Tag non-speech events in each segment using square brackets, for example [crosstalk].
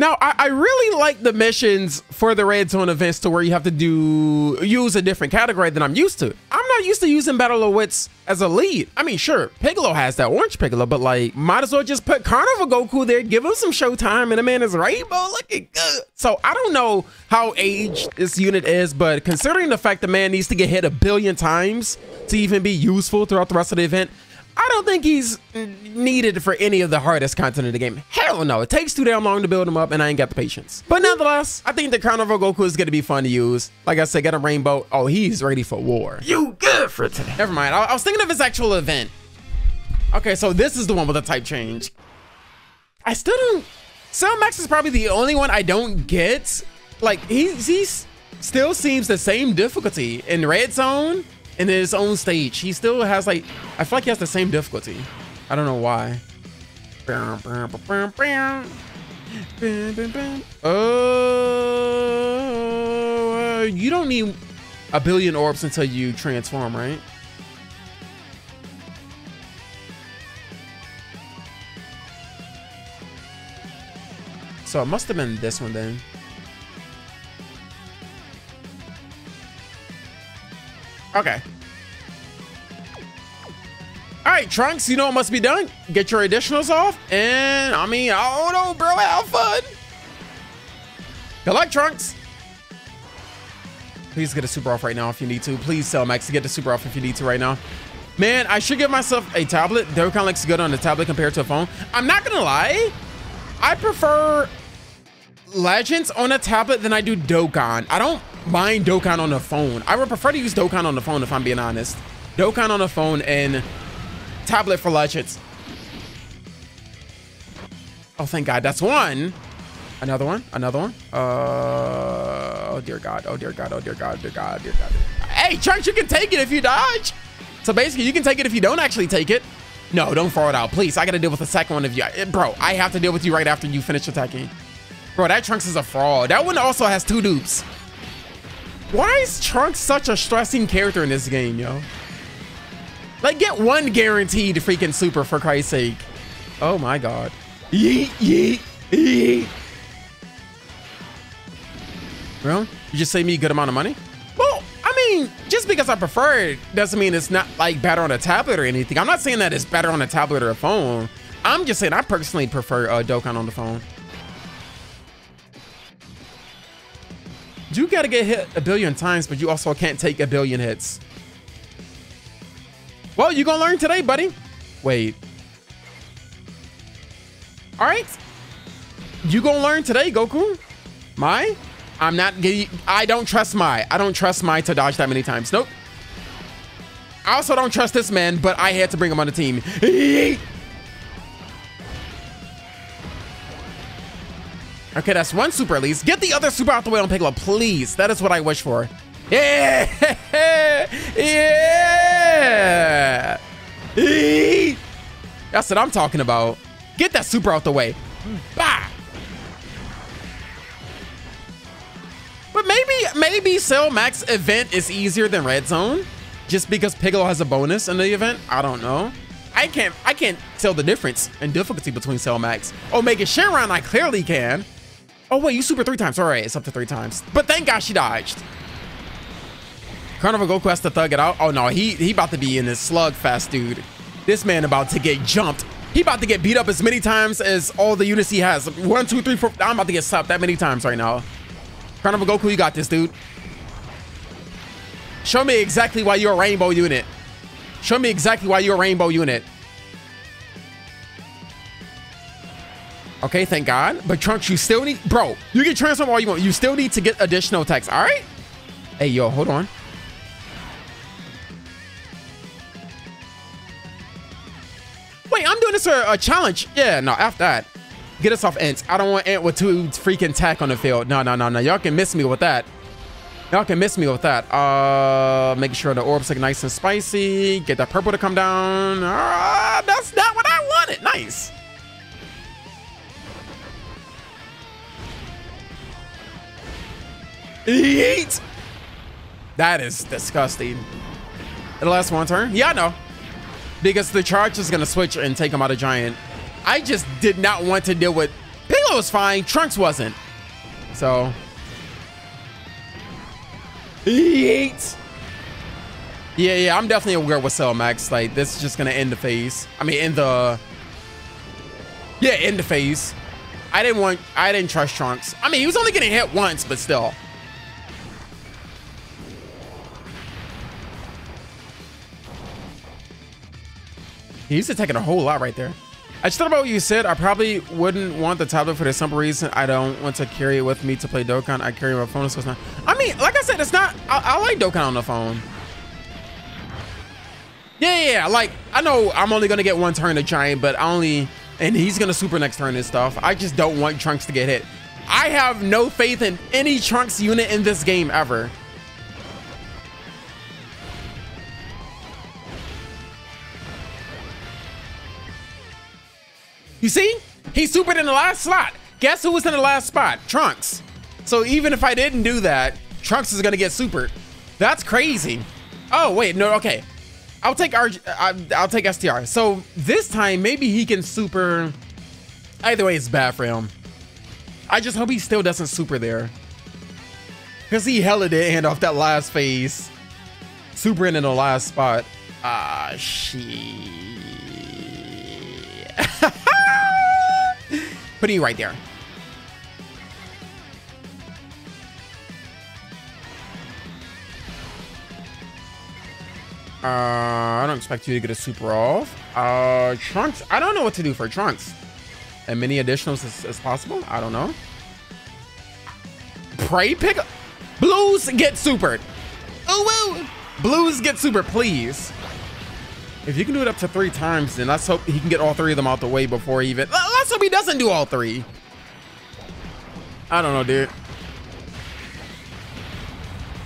Now, I, I, really like the missions for the red zone events to where you have to do use a different category than I'm used to. I'm not used to using Battle of Wits as a lead. I mean, sure, Piccolo has that orange Piccolo, but like, might as well just put Carnival Goku there, give him some showtime, and the man is rainbow looking good. So I don't know how aged this unit is, but considering the fact the man needs to get hit a billion times to even be useful throughout the rest of the event, I don't think he's needed for any of the hardest content in the game. Hell no, it takes too damn long to build him up and I ain't got the patience. But nonetheless, I think the Carnival Goku is gonna be fun to use. Like I said, get a rainbow. Oh, he's ready for war. You good for today. Never mind, I, I was thinking of his actual event. Okay, so this is the one with the type change. I still don't, Cell Max is probably the only one I don't get. Like, he, he's still seems the same difficulty in Red Zone in his own stage. He still has like, I feel like he has the same difficulty. I don't know why. Oh, you don't need a billion orbs until you transform, right? So it must have been this one then. Okay. All right, Trunks, you know what must be done? Get your additionals off. And I mean, I don't know, bro, have fun. Good luck, Trunks. Please get a super off right now if you need to. Please, Cell Max, to get the super off if you need to right now. Man, I should give myself a tablet. Dokkan looks good on a tablet compared to a phone. I'm not gonna lie. I prefer Legends on a tablet than I do Dokkan. I don't mind Dokkan on the phone. I would prefer to use Dokkan on the phone if I'm being honest. Dokkan on the phone and tablet for Legends. Oh, thank God. That's one. Another one. Another one. Uh, oh, dear God. Oh, dear God. Oh, dear God. Dear God. Dear God. Hey, Trunks, you can take it if you dodge. So basically, you can take it if you don't actually take it. No, don't throw it out. Please, I got to deal with the second one of you. Bro, I have to deal with you right after you finish attacking. Bro, that Trunks is a fraud. That one also has two dupes. Why is Trunks such a stressing character in this game, yo? Like, get one guaranteed freaking super for Christ's sake. Oh my god. Yeet, yeet, yeet. Bro, you just saved me a good amount of money? Well, I mean, just because I prefer it doesn't mean it's not like better on a tablet or anything. I'm not saying that it's better on a tablet or a phone. I'm just saying I personally prefer uh, Dokkan on the phone. You gotta get hit a billion times, but you also can't take a billion hits. Well, you gonna learn today, buddy. Wait. All right. You gonna learn today, Goku. My? I'm not I don't trust Mai. I don't trust Mai to dodge that many times. Nope. I also don't trust this man, but I had to bring him on the team. [laughs] Okay, that's one super at least. Get the other super out the way on Piccolo, please. That is what I wish for. Yeah! [laughs] yeah! That's what I'm talking about. Get that super out the way. Bah! But maybe, maybe Cell Max event is easier than Red Zone. Just because Piccolo has a bonus in the event. I don't know. I can't, I can't tell the difference in difficulty between Cell Max. Oh, Omega Shenron, I clearly can. Oh, wait, you super three times. All right, it's up to three times. But thank God she dodged. Carnival Goku has to thug it out. Oh, no, he, he about to be in this slugfest, dude. This man about to get jumped. He about to get beat up as many times as all the units he has. One, two, three, four. I'm about to get slapped that many times right now. Carnival Goku, you got this, dude. Show me exactly why you're a rainbow unit. Show me exactly why you're a rainbow unit. Okay, thank God. But Trunks, you still need... Bro, you can transform all you want. You still need to get additional attacks, all right? Hey, yo, hold on. Wait, I'm doing this for a challenge. Yeah, no, after that. Get us off INTs. I don't want INT with two freaking tack on the field. No, no, no, no. Y'all can miss me with that. Y'all can miss me with that. Uh, making sure the orbs look nice and spicy. Get that purple to come down. Uh, that's not what I wanted. Nice. Eat! That is disgusting. It'll last one turn? Yeah, I know. Because the charge is going to switch and take him out of Giant. I just did not want to deal with... Piccolo was fine. Trunks wasn't. So. Yeet. Yeah, yeah, I'm definitely aware with Cell Max. Like, this is just gonna end the phase. I mean, end the. Yeah, end the phase. I didn't want. I didn't trust Trunks. I mean, he was only getting hit once, but still. He's taking a whole lot right there. I just thought about what you said. I probably wouldn't want the tablet for the simple reason I don't want to carry it with me to play Dokkan. I carry my phone, so it's not. I mean, like I said, it's not. I, I like Dokkan on the phone. Yeah, yeah, yeah, like I know I'm only gonna get one turn to Giant, but I only and he's gonna super next turn and stuff. I just don't want Trunks to get hit. I have no faith in any Trunks unit in this game ever. You see? He supered in the last slot. Guess who was in the last spot? Trunks. So even if I didn't do that, Trunks is gonna get supered. That's crazy. Oh, wait, no, okay. I'll take R. I'll take STR. So this time, maybe he can super. Either way, it's bad for him. I just hope he still doesn't super there. Because he hella did hand off that last phase. Super in, the last spot. Ah, she. Putting you right there. Uh, I don't expect you to get a super off. Uh, Trunks, I don't know what to do for Trunks. And many additionals as, as possible. I don't know. Pray pick up. Blues get supered. Oh, woo. Blues get super, please. If you can do it up to three times, then let's hope he can get all three of them out the way before he even. Let's hope he doesn't do all three. I don't know, dude.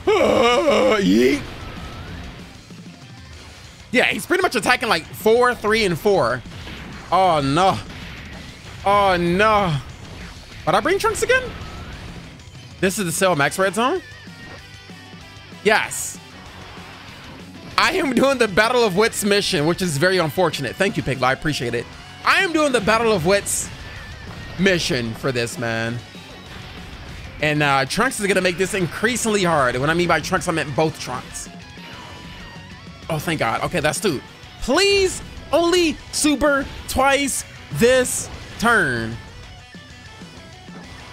[sighs] yeet. Yeah, he's pretty much attacking like four, three, and four. Oh, no. Oh, no. But I bring Trunks again? This is the Cell Max Red Zone? Yes. I am doing the Battle of Wits mission, which is very unfortunate. Thank you, Pigla. I appreciate it. I am doing the Battle of Wits mission for this, man. And uh, Trunks is going to make this increasingly hard. And when I mean by Trunks, I meant both Trunks. Oh, thank God. Okay, that's two. Please only super twice this turn.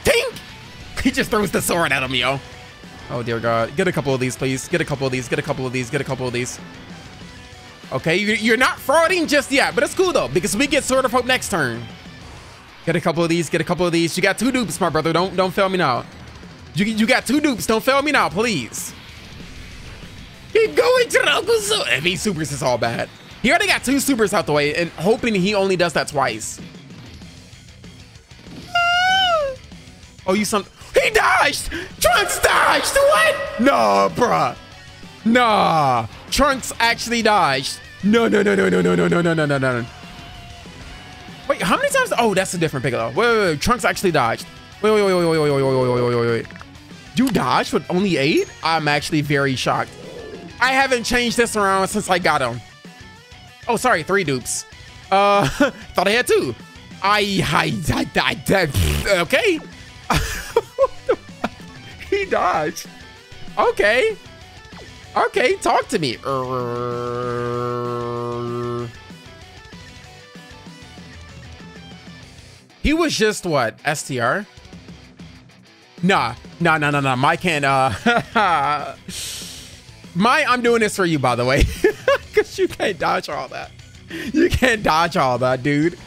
Tink! [laughs] He just throws the sword at him, yo. Oh, dear God. Get a couple of these, please. Get a couple of these. Get a couple of these. Get a couple of these. Okay, you're not frauding just yet, but it's cool, though, because we get Sword of Hope next turn. Get a couple of these. Get a couple of these. You got two dupes, my brother. Don't don't fail me now. You, you got two dupes. Don't fail me now, please. Keep going, to Jirokuzu. If he supers, it's all bad. He already got two supers out the way and hoping he only does that twice. Ah! Oh, you some... He dodged! Trunks dodged! What? Nah, bruh. Nah. Trunks actually dodged. No, no, no, no, no, no, no, no, no, no, no, no. Wait, how many times? Oh, that's a different Piccolo. Wait, wait, wait. Trunks actually dodged. Wait, wait, wait, wait, wait, wait, wait, wait, wait, wait, wait. You dodged with only eight? I'm actually very shocked. I haven't changed this around since I got him. Oh, sorry, three dupes. Uh, thought I had two. I, I, I, I, okay. He dodged. Okay. Okay, talk to me. He was just what? STR? Nah, nah, nah, nah, nah. Mai can't, uh, [laughs] Mai, I'm doing this for you, by the way. [laughs] Because you can't dodge all that. You can't dodge all that, dude.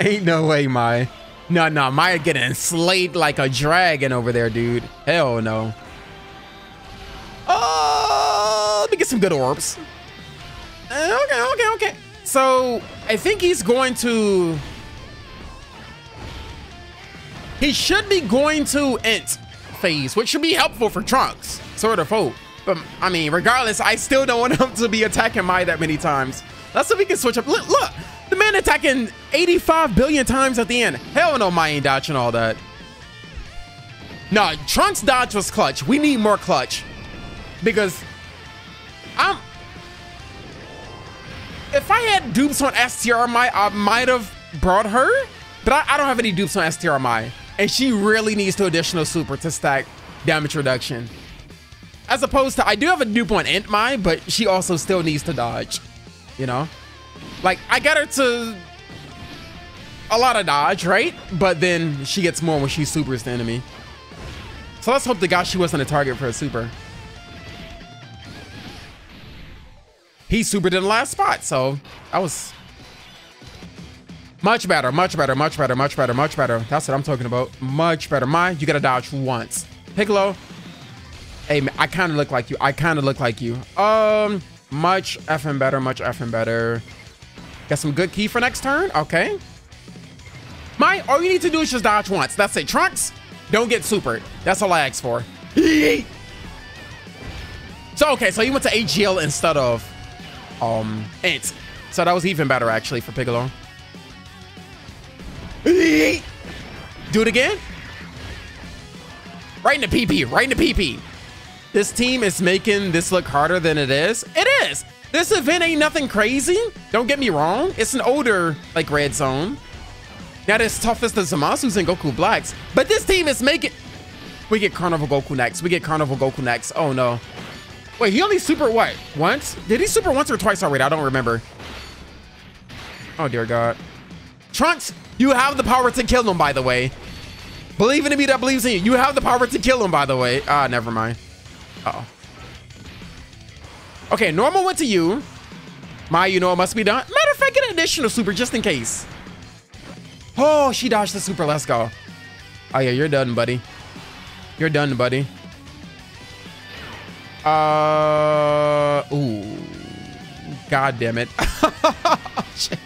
Ain't no way, Mai. No, no, Maya getting slayed like a dragon over there, dude. Hell no. Oh, let me get some good orbs. Uh, okay, okay, okay. So, I think he's going to... He should be going to Int phase, which should be helpful for Trunks. Sword of Hope. But I mean, regardless, I still don't [laughs] want him to be attacking Mai that many times. Let's see if we can switch up. Look, look, the man attacking 85 billion times at the end. Hell no, Mai ain't dodging all that. Nah, Trunks dodge was clutch. We need more clutch. Because I'm if I had dupes on STR I might have brought her. But I, I don't have any dupes on STR. And she really needs to additional super to stack damage reduction. As opposed to, I do have a dupe on INT Mai, but she also still needs to dodge. You know? Like, I got her to a lot of dodge, right? But then she gets more when she supers the enemy. So let's hope to God she wasn't a target for a super. He supered in the last spot, so that was much better, much better, much better, much better, much better. That's what I'm talking about. Much better. Mine, you gotta dodge once. Piccolo, hey, man, I kind of look like you. I kind of look like you. Um, much effing better, much effing better. Got some good key for next turn. Okay. Mai, all you need to do is just dodge once. That's it. Trunks, don't get supered. That's all I asked for. [laughs] so, okay, so he went to AGL instead of um INT. So that was even better, actually, for Piccolo. [laughs] Do it again. Right in the PP, right in the PP. This team is making this look harder than it is. It is. This event ain't nothing crazy. Don't get me wrong. It's an older, like, red zone. Not as tough as the Zamasu's and Goku Blacks. But this team is making... We get Carnival Goku next. We get Carnival Goku next. Oh, no. Wait, he only super what? Once? Did he super once or twice already? I don't remember. Oh, dear God. Trunks, you have the power to kill him, by the way. Believe in me that believes in you. You have the power to kill him, by the way. Ah, never mind. Uh oh Okay, normal went to you. Mai, you know it must be done. Matter of fact, get an additional super just in case. Oh, she dodged the super. Let's go. Oh, yeah, you're done, buddy. You're done, buddy. Uh, ooh. God damn it. [laughs] Shit.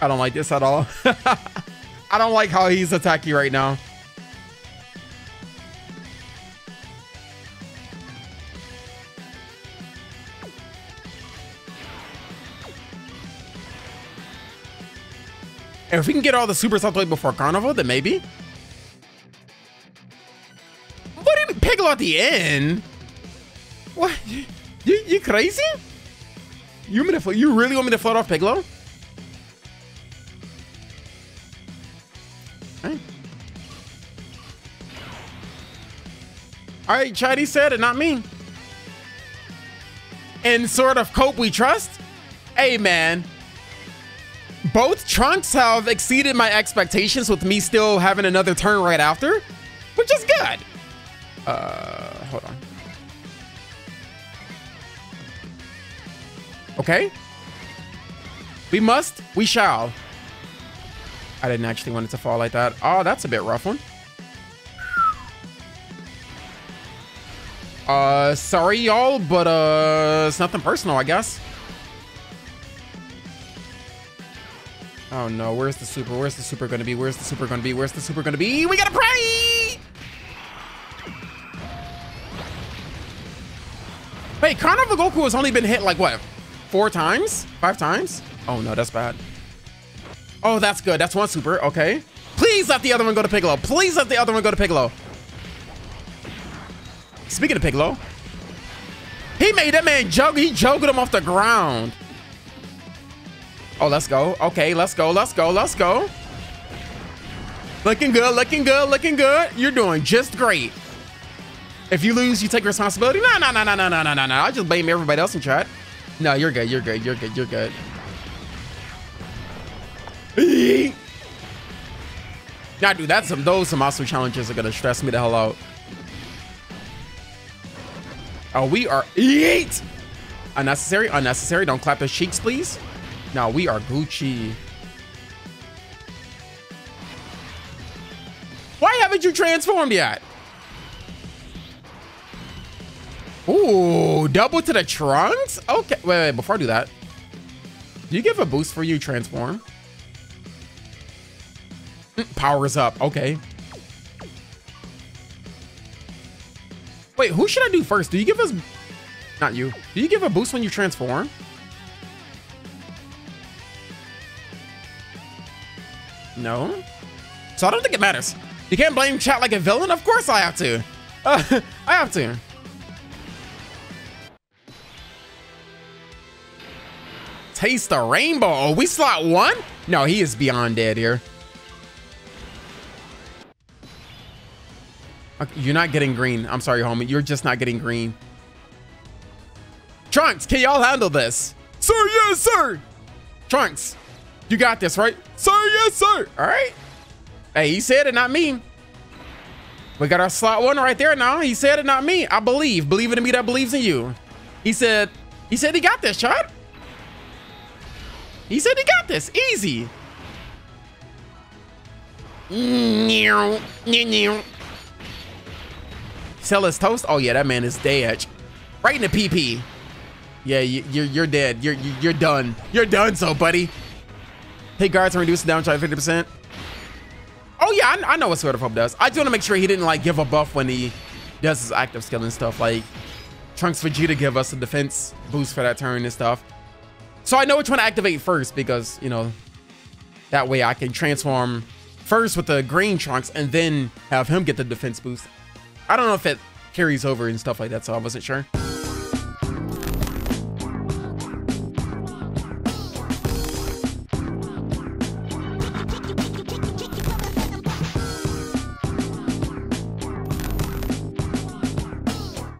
I don't like this at all. [laughs] I don't like how he's attacking right now. If we can get all the supers out the way before Carnival, then maybe. What do you at the end? What? You, you crazy? You, want me to, you really want me to float off Piccolo? All right, Chinese said it, not me. And sort of cope we trust? Hey, man. Both Trunks have exceeded my expectations with me still having another turn right after, which is good. Uh, hold on. Okay. We must, we shall. I didn't actually want it to fall like that. Oh, that's a bit rough one. Uh, sorry, y'all, but uh, it's nothing personal, I guess. Oh no, where's the super? Where's the super gonna be? Where's the super gonna be? Where's the super gonna be? We gotta pray! Wait, Carnival Goku has only been hit like what? Four times? Five times? Oh no, that's bad. Oh, that's good. That's one super. Okay. Please let the other one go to Piccolo. Please let the other one go to Piccolo. Speaking of Piccolo, he made that man joke. He joked him off the ground. Oh, let's go. Okay, let's go. Let's go. Let's go. Looking good. Looking good. Looking good. You're doing just great. If you lose, you take responsibility. No, no, no, no, no, no, no, no, no. I just blame everybody else in chat. No, you're good. You're good. You're good. You're good. Now, dude, that's some those some awesome challenges are gonna stress me the hell out. Oh, we are eat. Unnecessary, unnecessary. Don't clap those cheeks, please. No, we are Gucci. Why haven't you transformed yet? Ooh, double to the trunks? Okay, wait, wait, before I do that. Do you give a boost for you transform? Mm, powers up, okay. Wait, who should I do first? Do you give us... Not you. Do you give a boost when you transform? No. So I don't think it matters. You can't blame chat like a villain? Of course I have to. Uh, [laughs] I have to. Taste the rainbow. Oh, we slot one? No, he is beyond dead here. You're not getting green. I'm sorry, homie. You're just not getting green. Trunks, can y'all handle this? Sir, yes, sir. Trunks, you got this, right? Sir, yes, sir. All right. Hey, he said it, not me. We got our slot one right there now. He said it, not me. I believe. Believe it in me that believes in you. He said, he said he got this, Chad. He said he got this. Easy. Mm, Sell his toast? Oh, yeah, that man is dead. Right in the PP. Yeah, you, are you're dead. You're you're done. You're done, so buddy. Hey, guards and reduce the downside 50%. Oh yeah, I, I know what Sword of Hope does. I just want to make sure he didn't like give a buff when he does his active skill and stuff. Like Trunks Vegeta give us a defense boost for that turn and stuff. So I know which one to activate first because, you know, that way I can transform first with the green Trunks and then have him get the defense boost. I don't know if it carries over and stuff like that, so I wasn't sure.